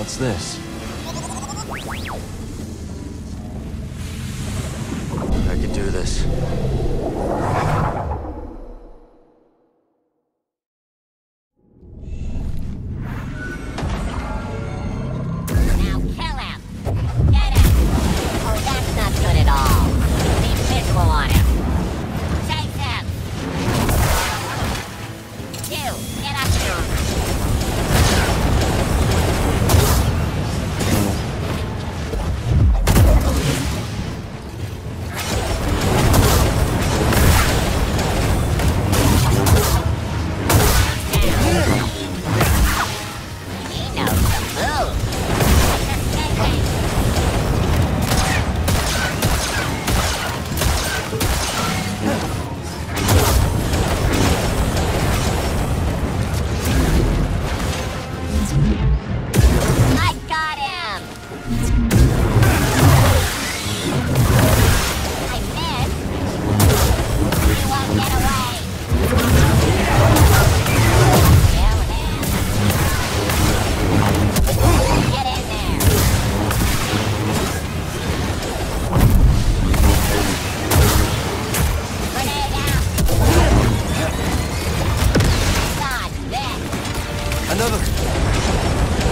What's this? I can do this.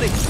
Reloading.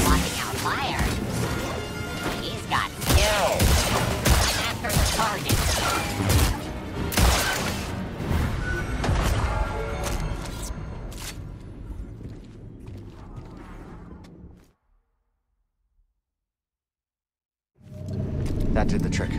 fire. He's got. I'm after the target. That did the trick.